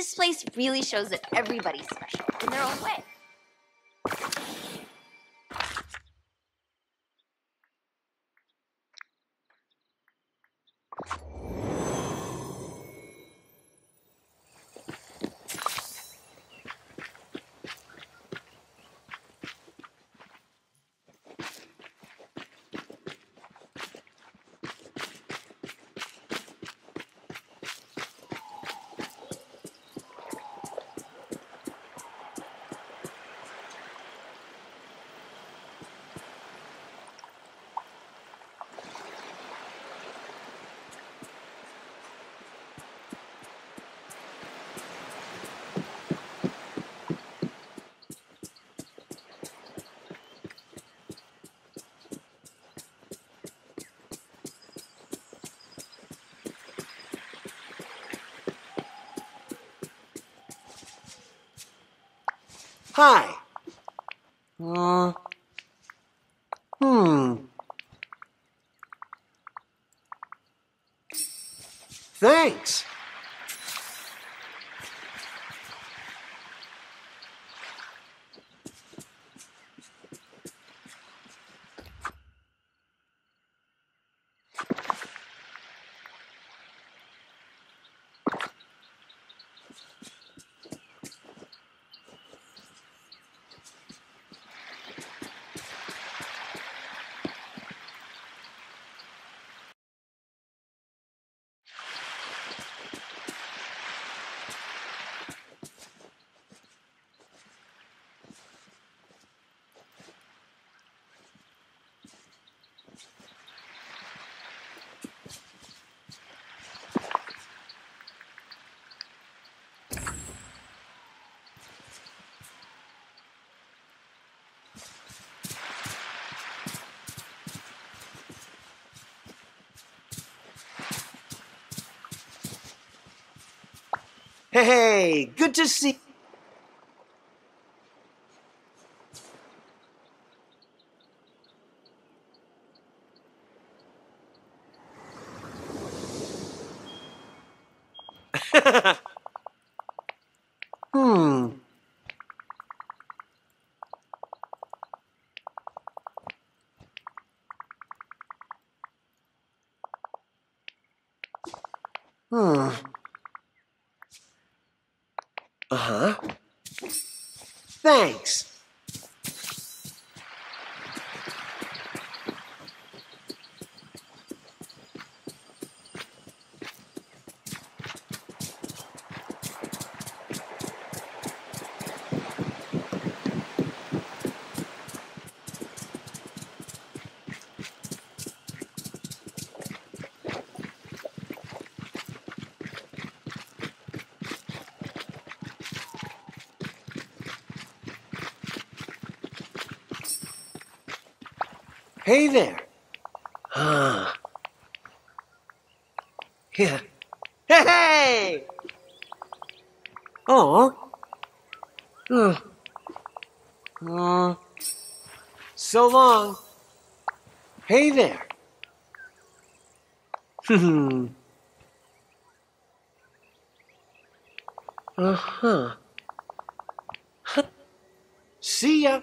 This place really shows that everybody's special in their own way. Hi. Uh, hmm. Thanks. Hey, good to see. hmm. Hmm. Uh huh. Thanks. Hey there. Ah. Yeah. Hey! Oh. Uh. Uh. So long. Hey there. Hmm. uh-huh. See ya.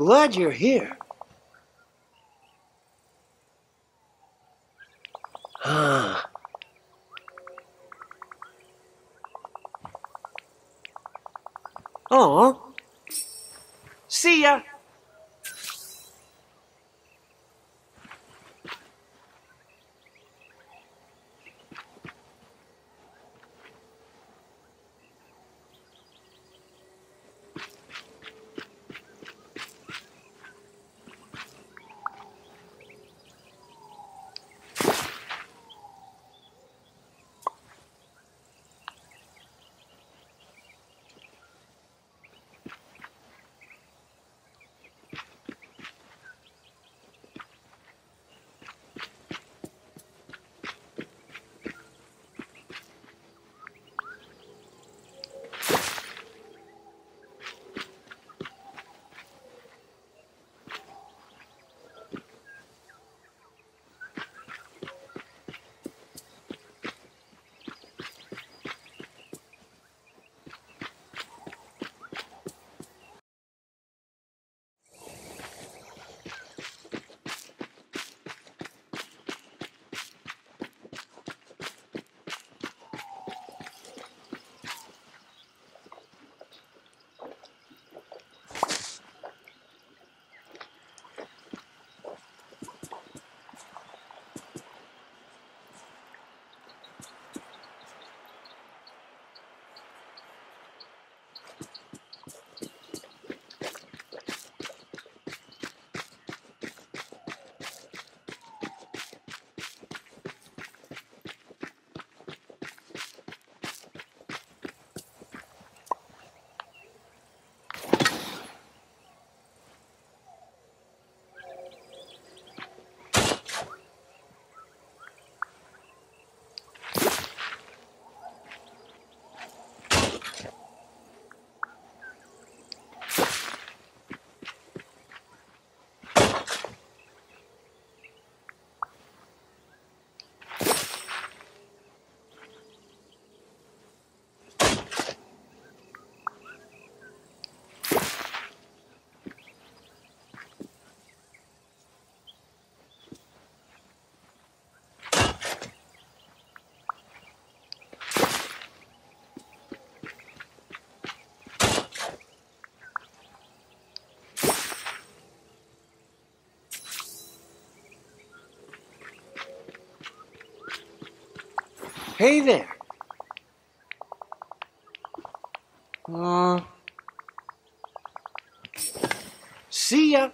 Glad you're here. Hey there. Uh, see ya.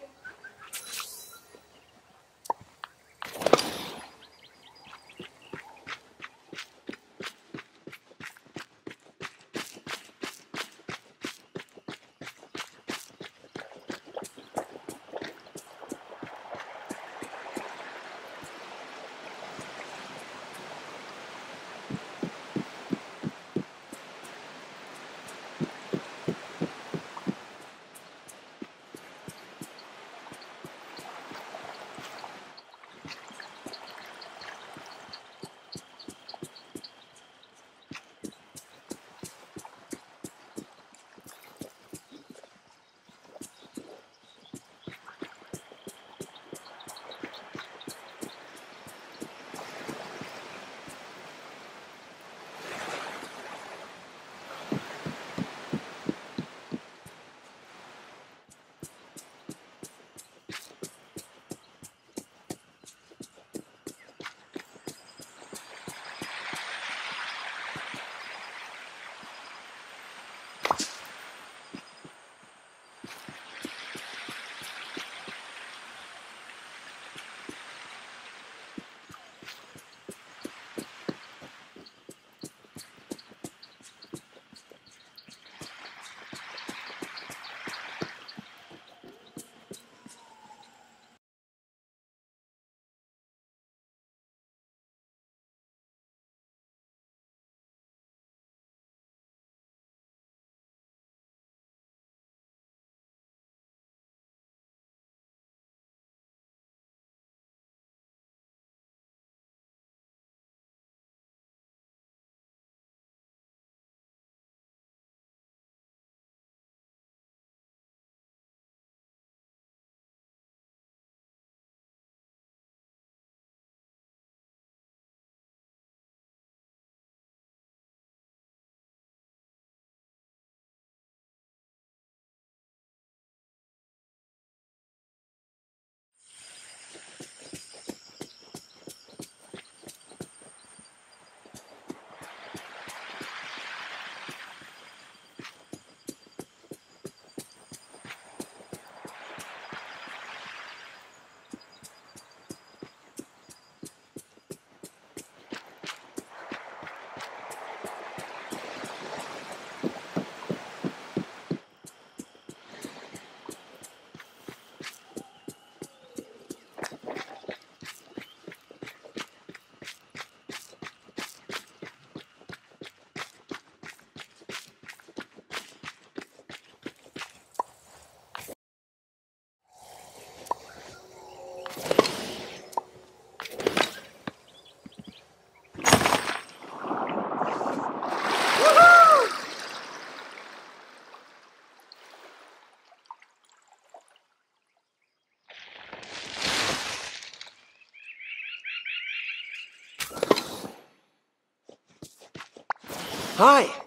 Hi.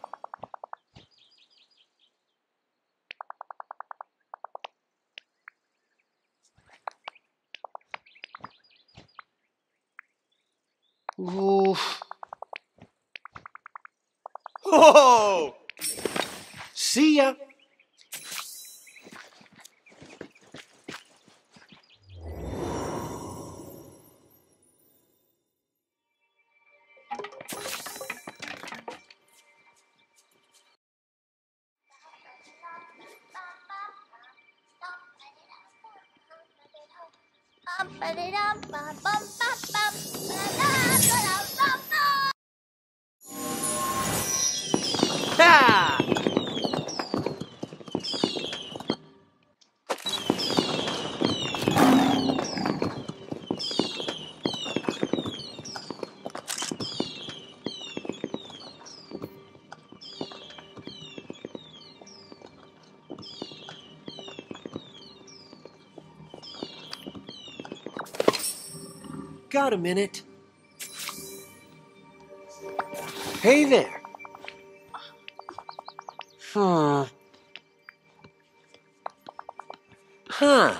Ha! Got a minute? Hey there. Huh. Huh.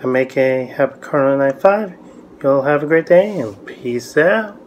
I make a HappyKarl095. You'll have a great day and peace out.